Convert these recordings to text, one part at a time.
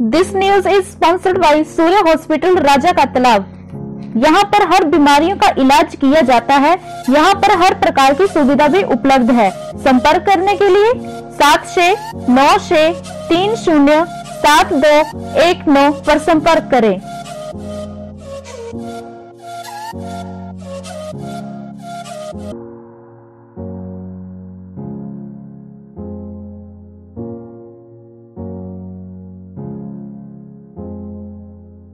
This news is sponsored by Surya hospital Raja Ka Talab यहाँ पर हर बीमारियों का इलाज किया जाता है। यहाँ पर हर प्रकार की सुविधा भी उपलब्ध है। संपर्क करने के लिए सात छः नौ छः तीन शून्य, सात दो, एक नौ पर संपर्क करें।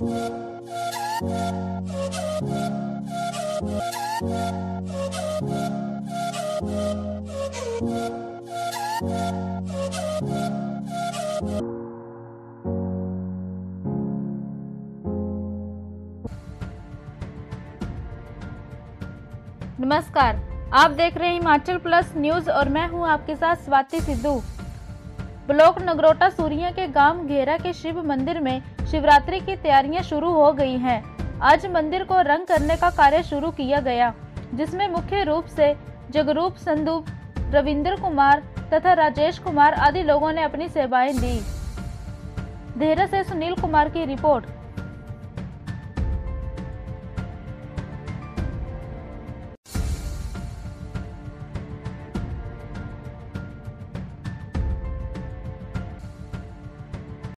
नमस्कार, आप देख रहे हैं हिमाचल प्लस न्यूज़ और मैं हूँ आपके साथ स्वाति सिद्धू। ब्लॉक नगरोटा सूरिया के गाँव घेरा के शिव मंदिर में शिवरात्रि की तैयारियाँ शुरू हो गई हैं। आज मंदिर को रंग करने का कार्य शुरू किया गया, जिसमें मुख्य रूप से जगरूप, संदूप, रविंद्र कुमार तथा राजेश कुमार आदि लोगों ने अपनी सेवाएँ दी देहरा से सुनील कुमार की रिपोर्ट